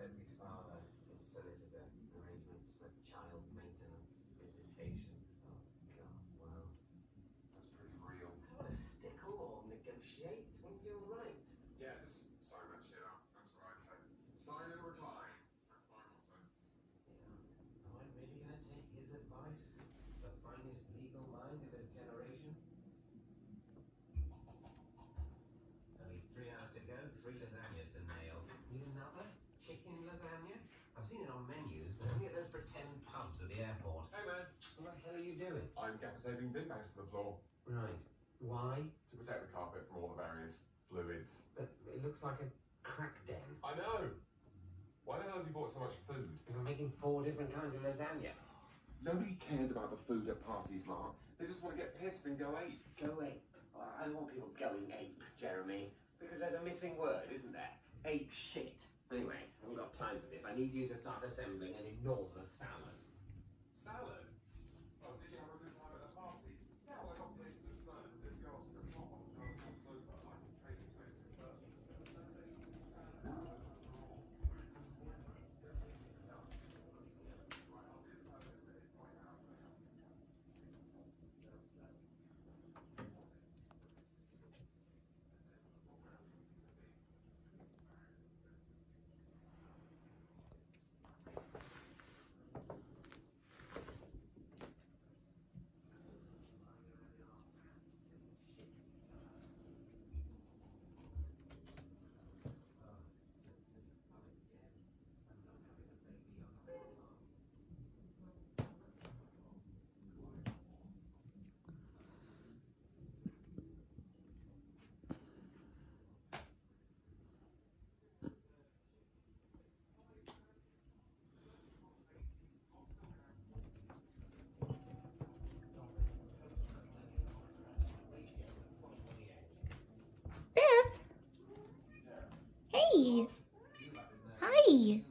Sophie's father is solicitor. Arrangements for child maintenance, visitation. Oh, God, wow. That's pretty real. I want to stickle or negotiate. Wouldn't feel right. Yeah, just sign that shit up. That's what I'd say. Sign and recline. That's my motto. Yeah. Am I really going to take his advice? The finest legal mind of his generation? Only three hours to go, three lasagnas to nail. Need another? Chicken lasagna? I've seen it on menus, but only at those pretend pubs at the airport. Hey man, What the hell are you doing? I'm gap-taping bin bags to the floor Right. Why? to protect the carpet from all the various fluids. But it looks like a crack den. I know. Why the hell have you bought so much food? Because I'm making four different kinds of lasagna. Nobody cares about the food at parties, Mark. They just want to get pissed and go ape. Go ape. Oh, I don't want people going ape, Jeremy. Because there's a missing word, isn't there? Ape shit. Anyway, I haven't got time for this. I need you to start assembling an enormous salad. Salad? aí?